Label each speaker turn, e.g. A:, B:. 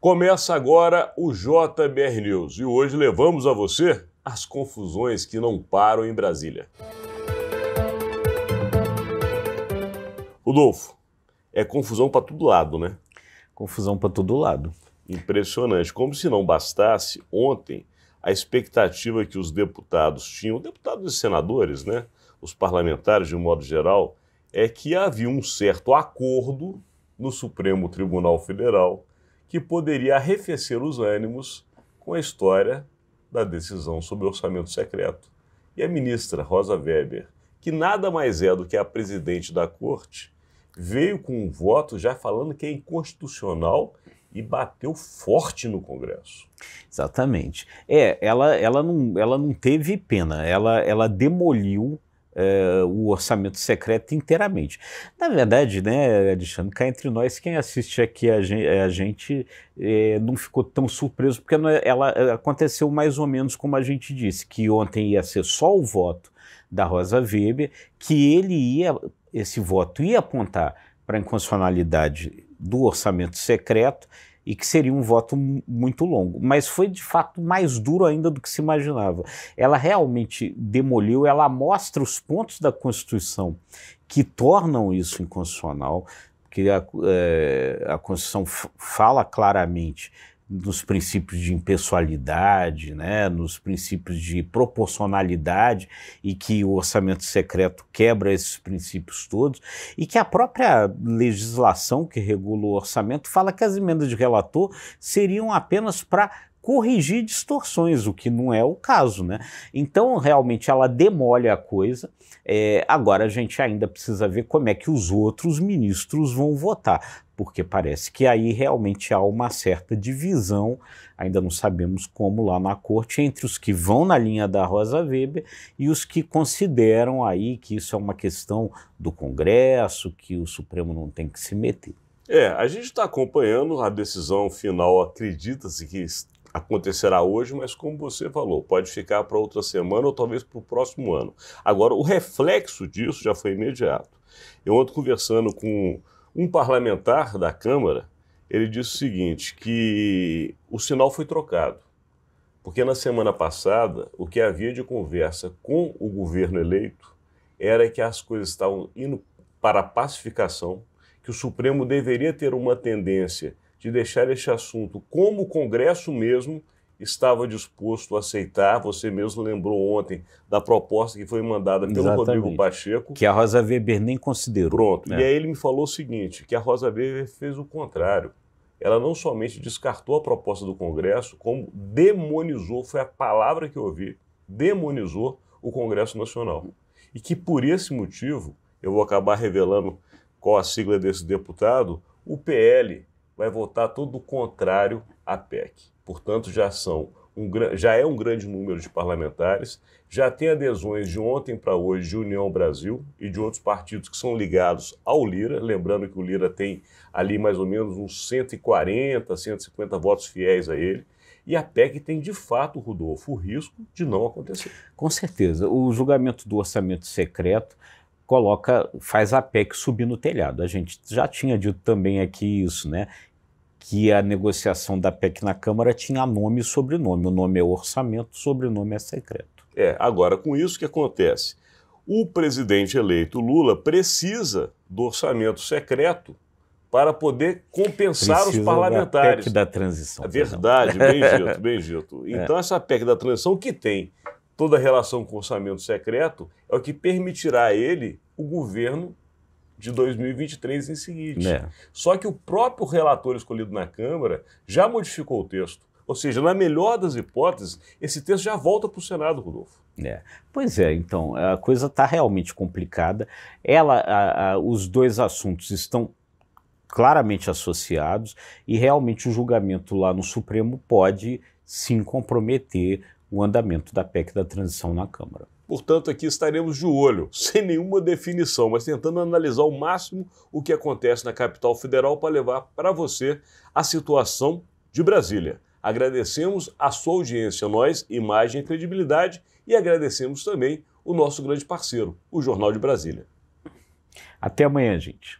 A: Começa agora o JBR News e hoje levamos a você as confusões que não param em Brasília. Rodolfo, é confusão para todo lado, né?
B: Confusão para todo lado.
A: Impressionante. Como se não bastasse, ontem a expectativa que os deputados tinham, deputados e senadores, né? Os parlamentares de um modo geral, é que havia um certo acordo no Supremo Tribunal Federal que poderia arrefecer os ânimos com a história da decisão sobre orçamento secreto. E a ministra Rosa Weber, que nada mais é do que a presidente da corte, veio com um voto já falando que é inconstitucional e bateu forte no Congresso.
B: Exatamente. É, ela, ela, não, ela não teve pena, ela, ela demoliu é, o orçamento secreto inteiramente. Na verdade, né, Alexandre, cá entre nós, quem assiste aqui a gente, a gente é, não ficou tão surpreso, porque é, ela é, aconteceu mais ou menos como a gente disse, que ontem ia ser só o voto da Rosa Weber, que ele ia, esse voto ia apontar para a inconstitucionalidade do orçamento secreto e que seria um voto muito longo. Mas foi de fato mais duro ainda do que se imaginava. Ela realmente demoliu, ela mostra os pontos da Constituição que tornam isso inconstitucional, que a, é, a Constituição fala claramente nos princípios de impessoalidade, né, nos princípios de proporcionalidade e que o orçamento secreto quebra esses princípios todos e que a própria legislação que regula o orçamento fala que as emendas de relator seriam apenas para corrigir distorções, o que não é o caso, né? Então, realmente, ela demole a coisa. É, agora, a gente ainda precisa ver como é que os outros ministros vão votar, porque parece que aí realmente há uma certa divisão, ainda não sabemos como lá na corte, entre os que vão na linha da Rosa Weber e os que consideram aí que isso é uma questão do Congresso, que o Supremo não tem que se meter.
A: É, a gente está acompanhando a decisão final, acredita-se que acontecerá hoje, mas como você falou, pode ficar para outra semana ou talvez para o próximo ano. Agora, o reflexo disso já foi imediato. Eu ontem conversando com um parlamentar da Câmara, ele disse o seguinte, que o sinal foi trocado. Porque na semana passada, o que havia de conversa com o governo eleito era que as coisas estavam indo para a pacificação, que o Supremo deveria ter uma tendência de deixar este assunto como o Congresso mesmo estava disposto a aceitar. Você mesmo lembrou ontem da proposta que foi mandada pelo Exatamente. Rodrigo Pacheco.
B: Que a Rosa Weber nem considerou.
A: Pronto. Né? E aí ele me falou o seguinte: que a Rosa Weber fez o contrário. Ela não somente descartou a proposta do Congresso, como demonizou foi a palavra que eu ouvi demonizou o Congresso Nacional. E que por esse motivo, eu vou acabar revelando qual a sigla desse deputado, o PL vai votar todo o contrário à PEC. Portanto, já são um, já é um grande número de parlamentares, já tem adesões de ontem para hoje de União Brasil e de outros partidos que são ligados ao Lira, lembrando que o Lira tem ali mais ou menos uns 140, 150 votos fiéis a ele. E a PEC tem de fato, Rodolfo, o risco de não acontecer.
B: Com certeza. O julgamento do orçamento secreto coloca, faz a PEC subir no telhado. A gente já tinha dito também aqui isso, né? Que a negociação da PEC na Câmara tinha nome e sobrenome. O nome é orçamento, o sobrenome é secreto.
A: É, agora com isso que acontece? O presidente eleito Lula precisa do orçamento secreto para poder compensar precisa os parlamentares. Da
B: PEC da transição.
A: É verdade, bem dito, bem dito. É. Então, é. essa PEC da transição que tem toda a relação com o orçamento secreto é o que permitirá a ele o governo de 2023 em seguinte. É. Só que o próprio relator escolhido na Câmara já modificou o texto. Ou seja, na melhor das hipóteses, esse texto já volta para o Senado, Rodolfo.
B: É. Pois é, então, a coisa está realmente complicada. Ela, a, a, os dois assuntos estão claramente associados e realmente o julgamento lá no Supremo pode sim comprometer o andamento da PEC da transição na Câmara.
A: Portanto, aqui estaremos de olho, sem nenhuma definição, mas tentando analisar ao máximo o que acontece na capital federal para levar para você a situação de Brasília. Agradecemos a sua audiência, nós, Imagem e Credibilidade, e agradecemos também o nosso grande parceiro, o Jornal de Brasília.
B: Até amanhã, gente.